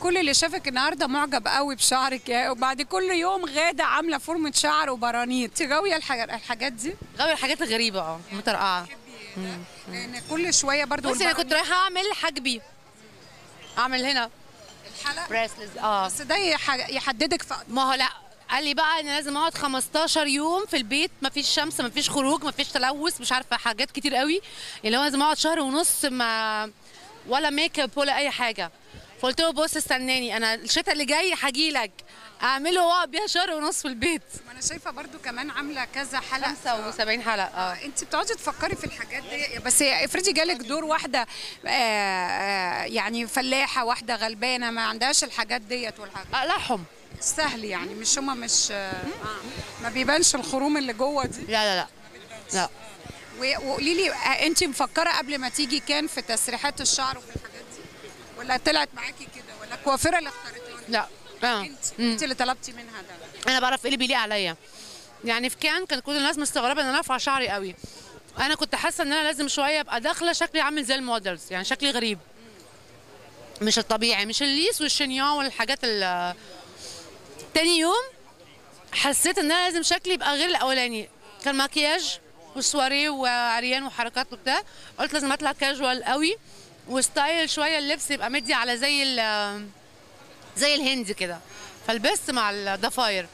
كل اللي شافك النهارده معجب قوي بشعرك يا وبعد كل يوم غادة عاملة فورمة شعر وبرانيت. تغاويه الحاجات الحاجات دي؟ غاوي الحاجات الغريبة آه مترقعة. لأن كل شوية برضو بصي أنا كنت رايحة أعمل حاجبي. أعمل هنا. الحلقة piercings آه. بس ده يح- يحددك في ما هو لا قال لي بقى إن لازم أقعد 15 يوم في البيت ما فيش شمس ما فيش خروج ما فيش تلوث مش عارفة حاجات كتير قوي. يعني هو لازم أقعد شهر ونص ما ولا make up ولا أي حاجة. فقلت له بص استناني أنا الشتاء اللي جاي هاجي لك أعمله واقعد بيها شهر ونص في البيت. ما أنا شايفة برضو كمان عاملة كذا حلقة. 75 حلقة آه. أنت بتقعدي تفكري في الحاجات دي؟ بس افرضي جالك دور واحدة آه، آه، يعني فلاحة واحدة غلبانة ما عندهاش الحاجات ديت والحاجات. أقلعهم. سهل يعني مش هما مش آه، ما بيبانش الخروم اللي جوه دي. لا لا لا. لا. وقولي لي آه، أنت مفكرة قبل ما تيجي كان في تسريحات الشعر وفي الحاجات ولا طلعت معاكي كده؟ ولا الكوافيرة اللي اختارتها؟ لا. آه. انت انت اللي طلبتي منها ده. أنا بعرف إيه اللي بيليق عليا. يعني في كان كانت كل الناس مستغربة إن أنا أرفع شعري قوي. أنا كنت حاسة إن أنا لازم شوية أبقى داخلة شكلي عامل زي ال models يعني شكلي غريب. مش الطبيعي مش ال lisse وال chignon والحاجات ال تاني يوم حسيت إن أنا لازم شكلي يبقى غير الأولاني. كان مكياج وسواري وعريان وحركات وبتاع. قلت لازم أطلع كاجوال قوي. و style شوية اللبس يبقى مدي على زي ال زي الهندي كده. فلبست مع الضفاير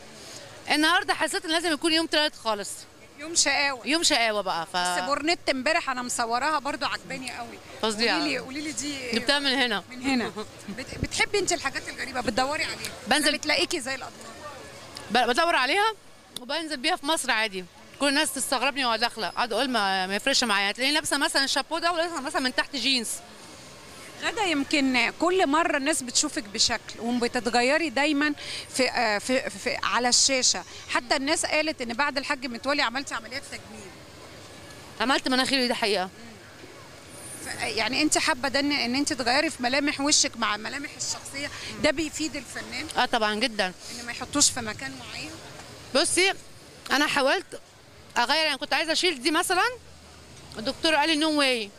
النهارده حسيت إن لازم يكون يوم تالت خالص. يوم شقاوة. يوم شقاوة بقى ف بس بورنيت امبارح أنا مصوراها برضو عجباني قوي. فظيعة. قولي لي قولي لي دي جبتها من هنا. من هنا. بت- بتحبي انت الحاجات الغريبة؟ بتدوري عليها. بنزل- بتلاقيكي زي الأطفال. بدور عليها وبنزل بيها في مصر عادي. كل الناس تستغربني وأنا داخله اقعد أقول ما, ما يفرقش معايا. تلاقيني لابسة مثلا الشابو ده ولابسة مثلا من تحت جينز. غدا يمكن كل مرة الناس بتشوفك بشكل وبتتغيري دايما في, آه، في, في على الشاشة. حتى الناس قالت إن بعد الحاج متولي عملتي عمليات تجميل. عملت مناخيري دي حقيقة. يعني أنت حابة ده إن إن أنت تغيري في ملامح وشك مع ملامح الشخصية. ده بيفيد الفنان. آه طبعا جدا. إن ما يحطوش في مكان معين. بصي أنا حاولت أغير يعني كنت عايزة أشيل دي مثلا؟ الدكتور قال لي no way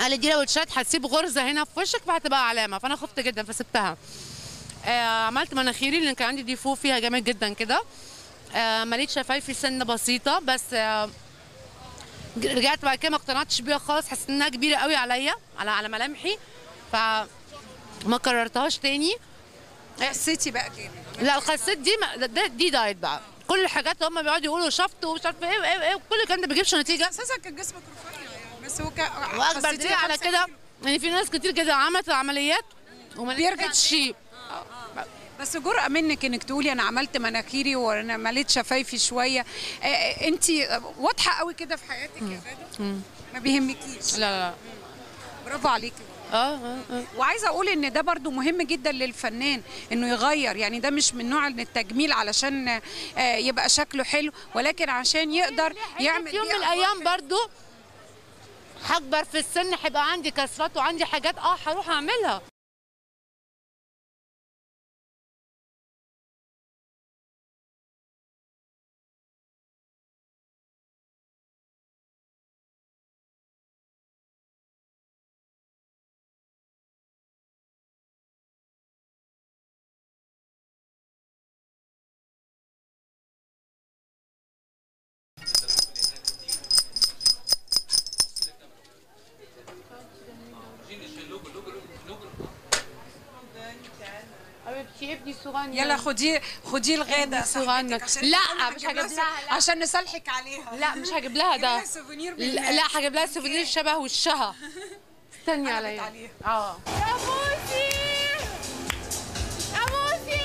قال لي دي لو اتشالت هتسيب غرزة هنا في وشك فهتبقى علامة. فأنا خفت جدا فسبتها. آه عملت مناخيري لأن كان عندي défaut فيها جامد جدا كده. آه مليت شفايفي سنة بسيطة بس آه رجعت بعد كده ما اقتنعتش بيها خالص. حسيت إنها كبيرة قوي عليا على على ملامحي. فما كررتهاش تاني. حسيتي بقى كده؟ لا الخسيت دي ما دي دايت بقى. كل الحاجات هم بيقعدوا يقولوا شفط ومش عارفه إيه وايه وايه كل الكلام ده ما بيجيبش نتيجة. أساسا كان جسمك رفيع يعني بس هو كان واكبر دليل على كده. ان في ناس كتير كده عملت العمليات وما بيرجع نجحتش. شيء بس جرأة منك إنك تقولي أنا عملت مناخيري وأنا مليت شفايفي شوية. أنت واضحة قوي كده في حياتك يا غاده ما بيهمكيش. لا لا. برافو عليكي. آه آه آه. وعايزة أقول إن ده برضو مهم جدا للفنان إنه يغير يعني ده مش من نوع من التجميل علشان آه، يبقى شكله حلو ولكن عشان يقدر يعمل في يوم من الأيام برضو هكبر في السن هيبقى عندي كسرات وعندي حاجات آه هروح أعملها. ابني صغنن يلا خديه خديه الغاده عشان لا، مش هجيب لها. عشان نصالحك عليها. لا مش هجيب لها ده لا هجيب لها souvenir شبه وشها. استني عليا. آه. يا بوسي يا بوسي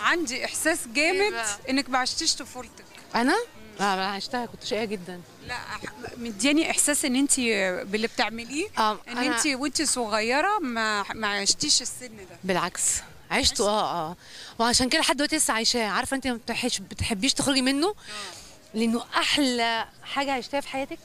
عندي إحساس إيه جامد بقى؟ إنك ما عشتيش طفولتك. أنا؟ آه أنا عشتها كنت شقية جدا. لا مدياني إحساس إن أنت باللي بتعمليه آه، إن أنت وأنت صغيرة ما ما عشتيش السن ده. بالعكس عشته آه آه. وعشان كده لحد دلوقتي لسه عايشاه عارفة أنت ما بتحبيش تخرجي منه؟ لأنه أحلى حاجة عشتها في حياتك؟